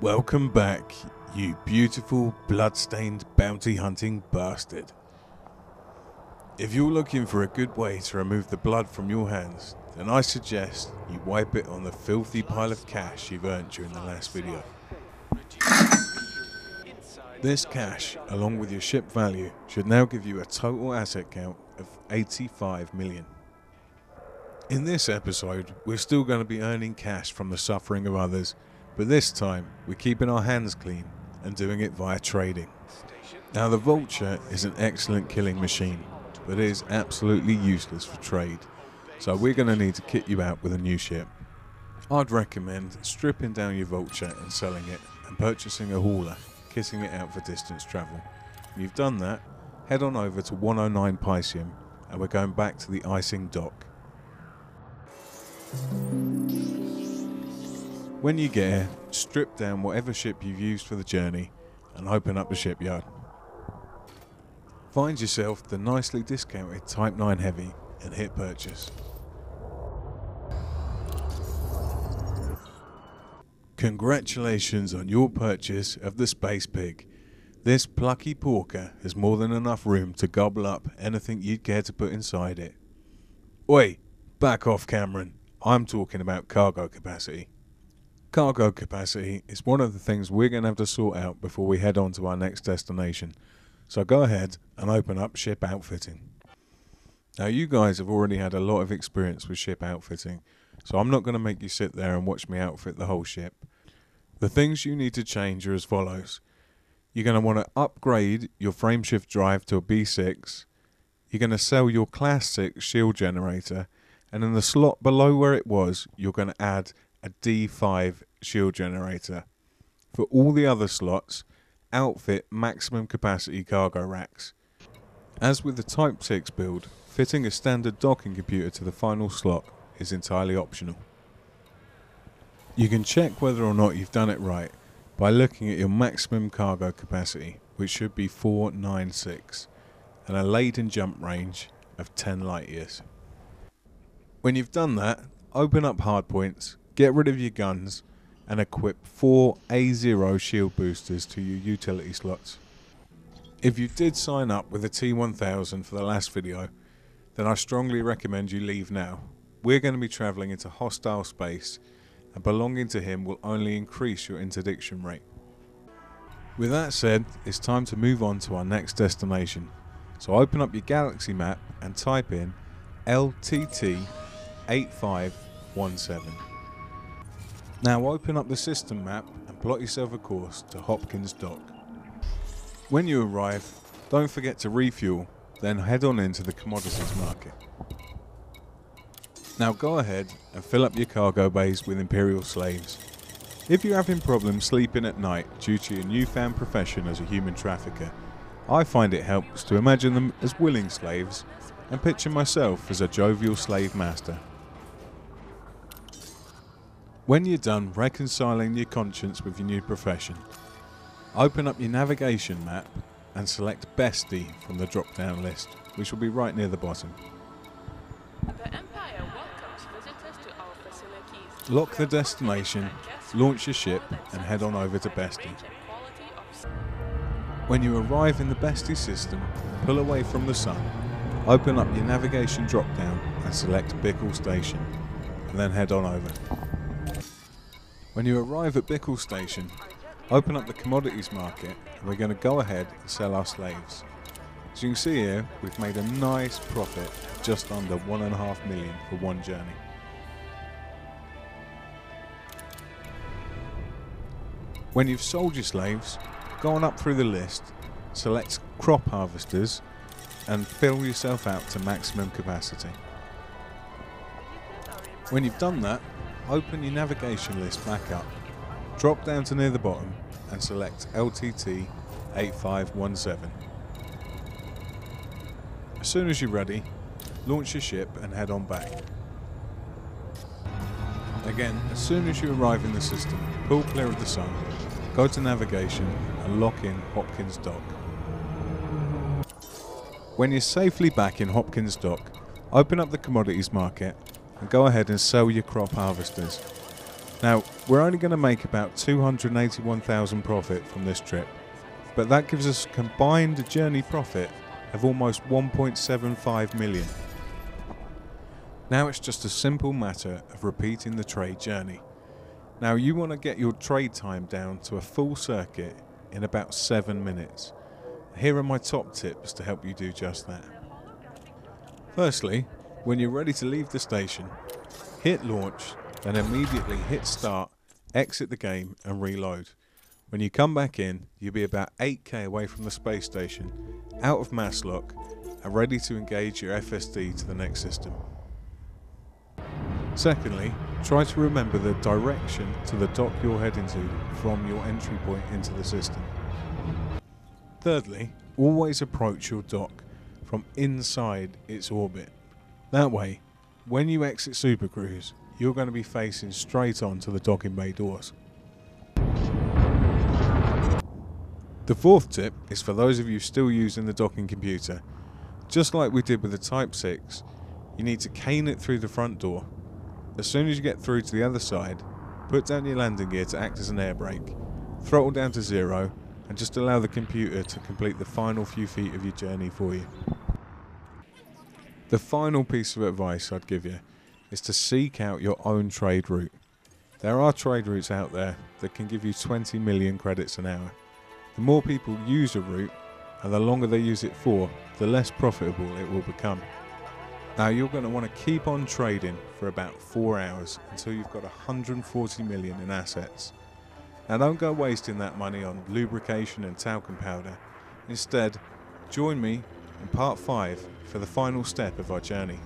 Welcome back, you beautiful, blood-stained, bounty-hunting bastard. If you're looking for a good way to remove the blood from your hands, then I suggest you wipe it on the filthy pile of cash you've earned during the last video. This cash, along with your ship value, should now give you a total asset count of 85 million. In this episode, we're still going to be earning cash from the suffering of others, but this time we're keeping our hands clean and doing it via trading. Now, the Vulture is an excellent killing machine, but it is absolutely useless for trade, so we're going to need to kit you out with a new ship. I'd recommend stripping down your Vulture and selling it, and purchasing a hauler, kitting it out for distance travel. You've done that, head on over to 109 Piscium, and we're going back to the icing dock. When you get here, strip down whatever ship you've used for the journey and open up the shipyard. Find yourself the nicely discounted Type 9 Heavy and hit purchase. Congratulations on your purchase of the Space Pig. This plucky porker has more than enough room to gobble up anything you'd care to put inside it. Oi, back off, Cameron. I'm talking about cargo capacity. Cargo capacity is one of the things we're going to have to sort out before we head on to our next destination. So go ahead and open up ship outfitting. Now, you guys have already had a lot of experience with ship outfitting, so I'm not going to make you sit there and watch me outfit the whole ship. The things you need to change are as follows. You're going to want to upgrade your frameshift drive to a B6. You're going to sell your Class 6 shield generator, and in the slot below where it was, you're going to add a D5 shield generator. For all the other slots, outfit maximum capacity cargo racks. As with the Type 6 build, fitting a standard docking computer to the final slot is entirely optional. You can check whether or not you've done it right by looking at your maximum cargo capacity, which should be 496, and a laden jump range of 10 light years. When you've done that, open up hardpoints, get rid of your guns, and equip four A0 shield boosters to your utility slots. If you did sign up with a T1000 for the last video, then I strongly recommend you leave now. We're going to be travelling into hostile space, and belonging to him will only increase your interdiction rate. With that said, it's time to move on to our next destination. So open up your galaxy map and type in LTT 8517. Now open up the system map and plot yourself a course to Hopkins Dock. When you arrive, don't forget to refuel, then head on into the commodities market. Now go ahead and fill up your cargo bays with Imperial slaves. If you're having problems sleeping at night due to your newfound profession as a human trafficker, I find it helps to imagine them as willing slaves and picture myself as a jovial slave master. When you're done reconciling your conscience with your new profession, open up your navigation map and select Bestie from the drop down list, which will be right near the bottom. The Empire welcomes visitors to our facilities. Lock the destination, launch your ship, and head on over to Bestie. Range and quality of When you arrive in the Bestie system, pull away from the sun, open up your navigation drop down and select Bickle Station, and then head on over. When you arrive at Bickle Station, open up the commodities market and we're going to go ahead and sell our slaves. As you can see here, we've made a nice profit, just under one and a half million for one journey. When you've sold your slaves, go on up through the list, select crop harvesters, and fill yourself out to maximum capacity. When you've done that, open your navigation list back up, drop down to near the bottom, and select LTT 8517. As soon as you're ready, launch your ship and head on back. Again, as soon as you arrive in the system, pull clear of the sun, go to navigation and lock in Hopkins Dock. When you're safely back in Hopkins Dock, open up the commodities market and go ahead and sell your crop harvesters. Now, we're only going to make about 281,000 profit from this trip, but that gives us a combined journey profit of almost 1.75 million. Now it's just a simple matter of repeating the trade journey. Now you want to get your trade time down to a full circuit in about 7 minutes. Here are my top tips to help you do just that. Firstly, when you're ready to leave the station, hit launch, then immediately hit start, exit the game and reload. When you come back in, you'll be about 8k away from the space station, out of mass lock, and ready to engage your FSD to the next system. Secondly, try to remember the direction to the dock you're heading to from your entry point into the system. Thirdly, always approach your dock from inside its orbit. That way, when you exit Super Cruise, you're going to be facing straight on to the docking bay doors. The fourth tip is for those of you still using the docking computer. Just like we did with the Type 6, you need to cane it through the front door. As soon as you get through to the other side, put down your landing gear to act as an air brake, throttle down to zero, and just allow the computer to complete the final few feet of your journey for you. The final piece of advice I'd give you is to seek out your own trade route. There are trade routes out there that can give you 20 million credits an hour. The more people use a route and the longer they use it for, the less profitable it will become. Now you're going to want to keep on trading for about 4 hours until you've got 140 million in assets. Now don't go wasting that money on lubrication and talcum powder. Instead, join me in part 5 for the final step of our journey.